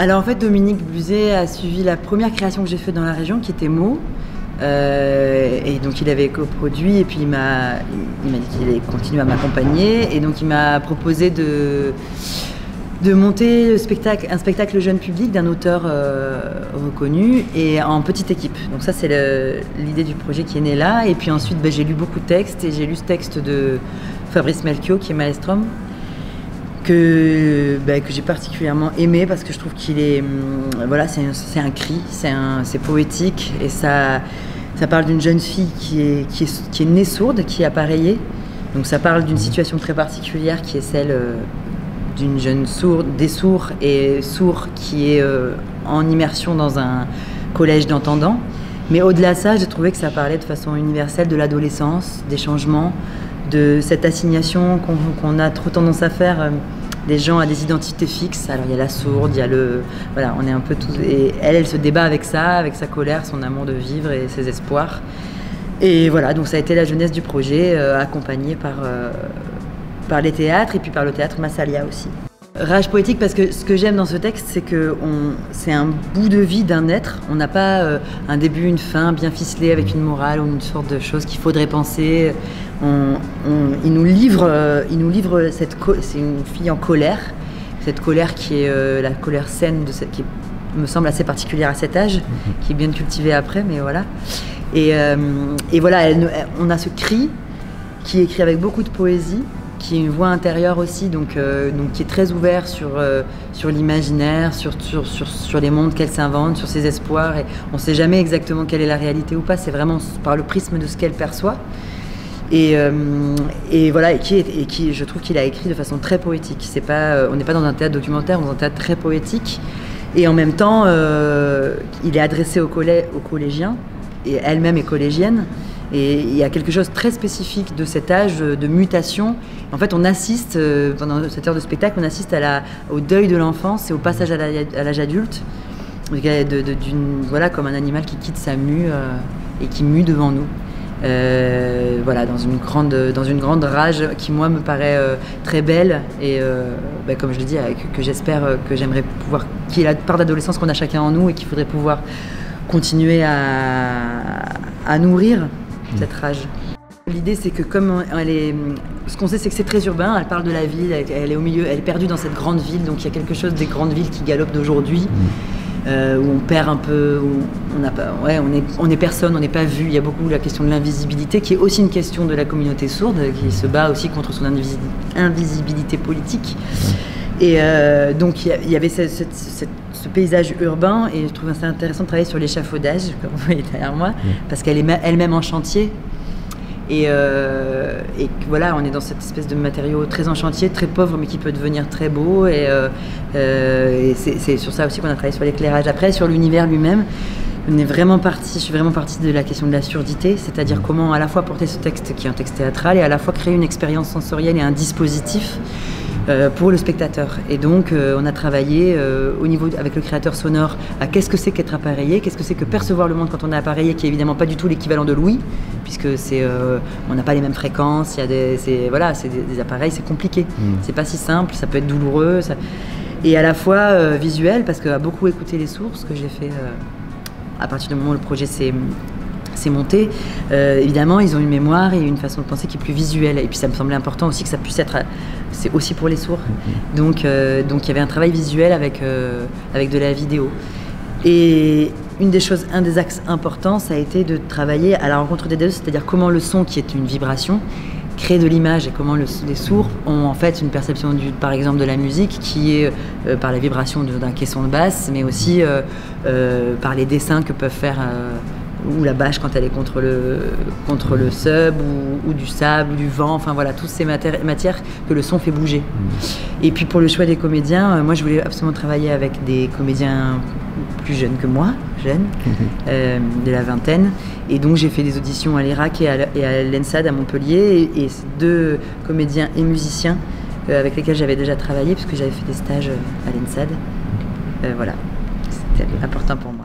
Alors en fait, Dominique Buzet a suivi la première création que j'ai faite dans la région, qui était Mo. Euh, et donc il avait coproduit et puis il m'a dit qu'il allait continuer à m'accompagner et donc il m'a proposé de monter spectacle, un spectacle jeune public d'un auteur euh, reconnu et en petite équipe. Donc ça c'est l'idée du projet qui est né là. Et puis ensuite ben, j'ai lu beaucoup de textes et j'ai lu ce texte de Fabrice Melchior qui est maestrom que, ben, que j'ai particulièrement aimé parce que je trouve qu'il est hum, voilà c'est un, un, cri, c'est poétique et ça ça parle d'une jeune fille qui est, qui, est, qui est née sourde, qui est appareillée. Donc ça parle d'une situation très particulière qui est celle euh, d'une jeune sourde, des sourds et sourds qui est euh, en immersion dans un collège d'entendants. Mais au-delà de ça, j'ai trouvé que ça parlait de façon universelle de l'adolescence, des changements, de cette assignation qu'on a trop tendance à faire euh, des gens à des identités fixes. Alors il y a la sourde, il y a le. Voilà, on est un peu tous. Et elle, elle se débat avec ça, avec sa colère, son amour de vivre et ses espoirs. Et voilà, donc ça a été la jeunesse du projet, euh, accompagnée par par les théâtres et puis par le théâtre Massalia aussi. Rage poétique parce que ce que j'aime dans ce texte, c'est que c'est un bout de vie d'un être. On n'a pas euh, un début, une fin bien ficelé avec une morale ou une sorte de chose qu'il faudrait penser. il nous livre, euh, il nous livre cette, c'est une fille en colère, cette colère qui est euh, la colère saine de cette, qui me semble assez particulière à cet âge, mhm. qui est bien cultivée après, mais voilà. Et, et voilà, on a ce cri qui est écrit avec beaucoup de poésie qui est une voix intérieure aussi, donc, euh, donc qui est très ouvert sur, euh, sur l'imaginaire, sur, sur, sur, sur, les mondes qu'elle s'invente, sur ses espoirs. On ne sait jamais exactement quelle est la réalité ou pas, c'est vraiment par le prisme de ce qu'elle perçoit. Et, euh, et, voilà, et qui, et qui je trouve qu'il a écrit de façon très poétique. Pas, on n'est pas dans un théâtre documentaire, on est dans un théâtre très poétique. Et en même temps, il est adressé aux, collè aux collégiens, et elle-même est collégienne. Et il y a quelque chose de très spécifique de cet âge de mutation. En fait, on assiste, euh, pendant cette heure de spectacle, on assiste au deuil de l'enfance et au passage à l'âge adulte. d'une, voilà, comme un animal qui quitte sa mue euh, et qui mue devant nous. Euh, voilà, dans une, grande, dans une grande rage qui, moi, me paraît très belle et, bah, comme je le dis, que j'espère que j'aimerais pouvoir, qui est la part d'adolescence qu'on a chacun en nous et qu'il faudrait pouvoir continuer à, à nourrir cette rage. L'idée, c'est que comme elle est, ce qu'on sait, c'est que c'est très urbain. Elle parle de la ville, elle, est au milieu, elle est perdue dans cette grande ville. Donc il y a quelque chose des grandes villes qui galopent d'aujourd'hui, mm. euh, où on perd un peu, où on n'a pas, ouais, on est, on est personne, on n'est pas vu. Il y a beaucoup la question de l'invisibilité, qui est aussi une question de la communauté sourde, qui se bat aussi contre son invisibilité politique. Et euh, donc il y, avait ce, paysage urbain et je trouve ça intéressant de travailler sur l'échafaudage, comme vous voyez derrière moi, parce qu'elle est elle-même en chantier. Et, euh, et, voilà, on est dans cette espèce de matériau très en chantier, très pauvre, mais qui peut devenir très beau. Et, euh, et c'est sur ça aussi qu'on a travaillé sur l'éclairage. Après, sur l'univers lui-même, on est vraiment parti, je suis vraiment partie de la question de la surdité, c'est-à-dire comment à la fois porter ce texte qui est un texte théâtral et à la fois créer une expérience sensorielle et un dispositif pour le spectateur. Et donc, euh, on a travaillé euh, au niveau avec le créateur sonore à qu'est-ce que c'est qu'être appareillé, qu'est-ce que c'est que percevoir le monde quand on est appareillé, qui est évidemment pas du tout l'équivalent de l'ouïe, puisque c'est, on n'a pas les mêmes fréquences. Il y a des, c'est, voilà, c'est des, appareils, c'est compliqué. Mm. C'est pas si simple, ça peut être douloureux. Et à la fois visuel, parce qu'à beaucoup écouter les sources que j'ai fait à partir du moment où le projet s'est c'est monté, euh, évidemment, ils ont une mémoire et une façon de penser qui est plus visuelle. Et puis ça me semblait important aussi que ça puisse être, c'est aussi pour les sourds. Donc, euh, donc il y avait un travail visuel avec, euh, avec de la vidéo. Et une des choses, un des axes importants, ça a été de travailler à la rencontre des deux, c'est-à-dire comment le son, qui est une vibration, crée de l'image et comment les sourds ont en fait une perception du, par exemple de la musique qui est par la vibration d'un caisson de basse, mais aussi par les dessins que peuvent faire ou la bâche quand elle est contre le, contre le sub, ou, du sable, ou du vent, enfin voilà, toutes ces matières que le son fait bouger. Mm. Et puis pour le choix des comédiens, euh, moi je voulais absolument travailler avec des comédiens plus jeunes que moi, jeunes, mm-hmm. euh, de la vingtaine. Et donc j'ai fait des auditions à l'Irak et à, l'ENSAD à Montpellier, et, deux comédiens et musiciens euh, avec lesquels j'avais déjà travaillé, puisque j'avais fait des stages à l'ENSAD. voilà, c'était important pour moi.